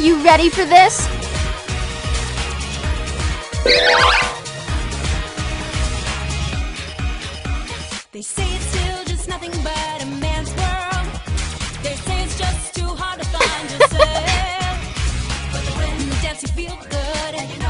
You ready for this? They say it's still just nothing but a man's world. They say it's just too hard to find yourself. but when you dance, you feel good.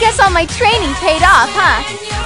Guess all my training paid off, huh?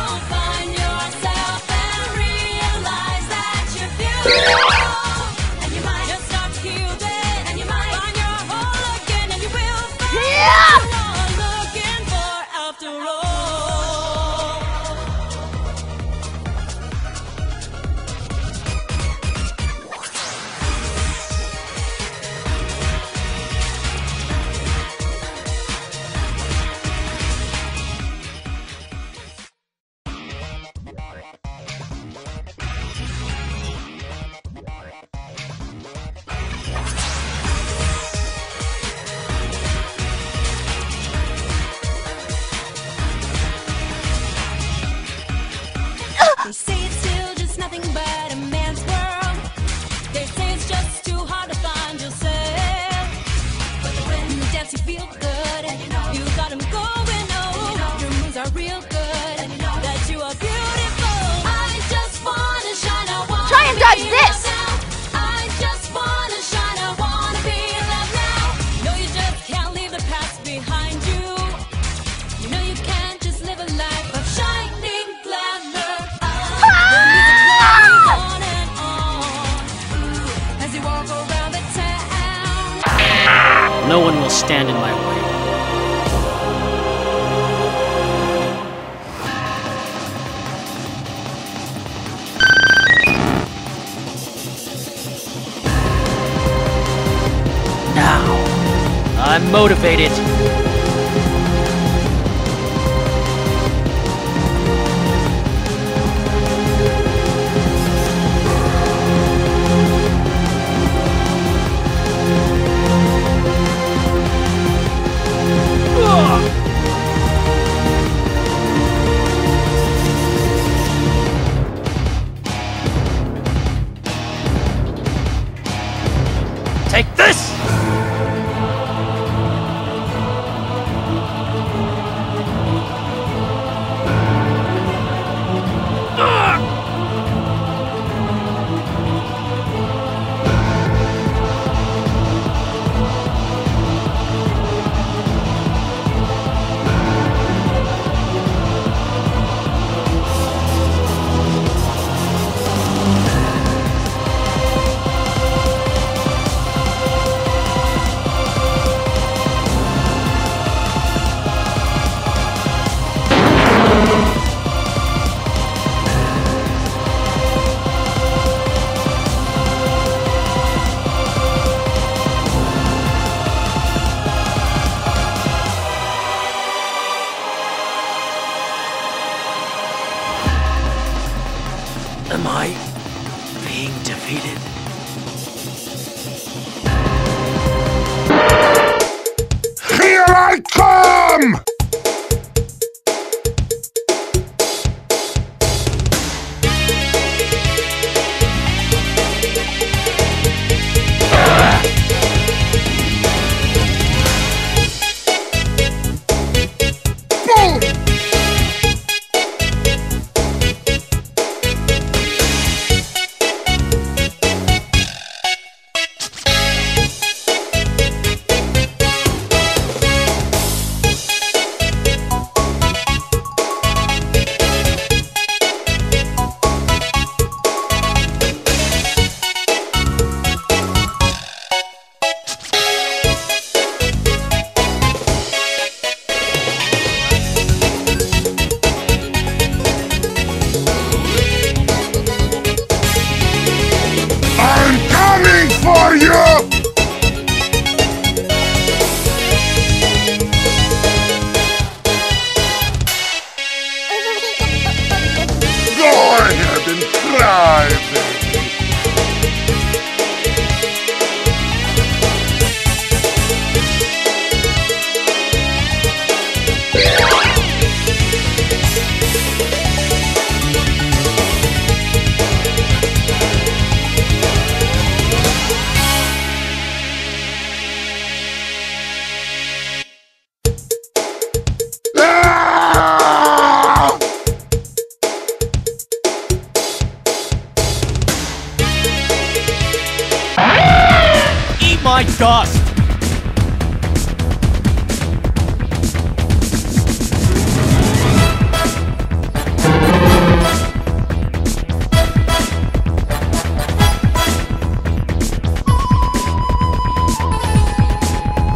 They say it's still just nothing but a man's world. They say it's just too hard to find yourself. But when you dance, you feel good. You got 'em going, oh. Your moves are real good. That you are beautiful. I just wanna shine, I wanna Try and dodge this. No one will stand in my way. Now, I'm motivated.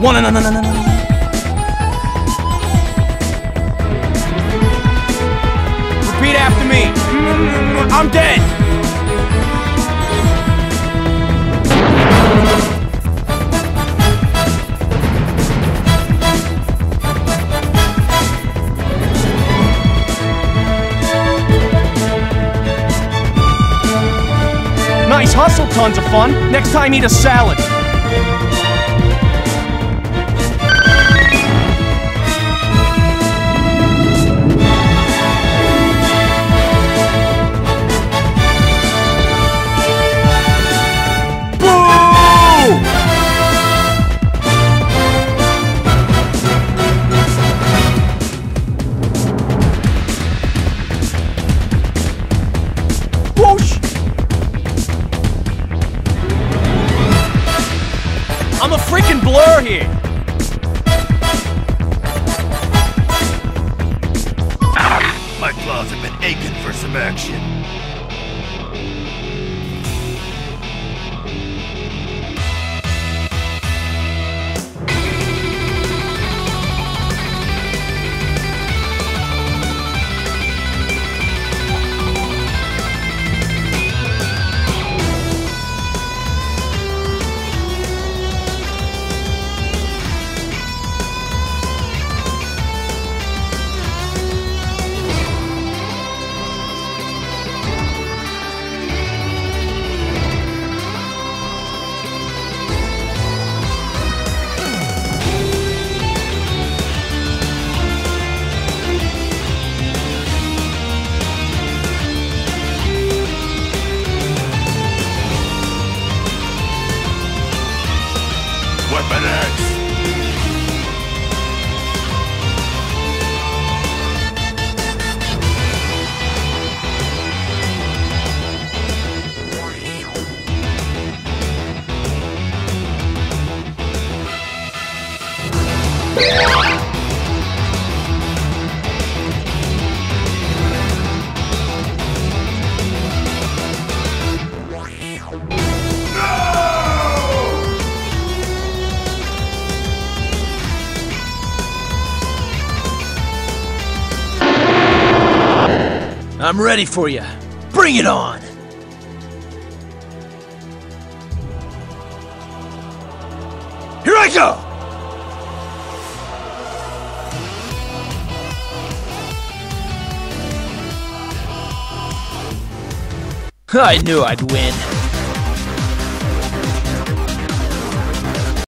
One. Repeat after me. I'm dead. Nice hustle, tons of fun. Next time, eat a salad. Freaking blur here. My claws have been aching for some action. I'm ready for you. Bring it on! Here I go! I knew I'd win.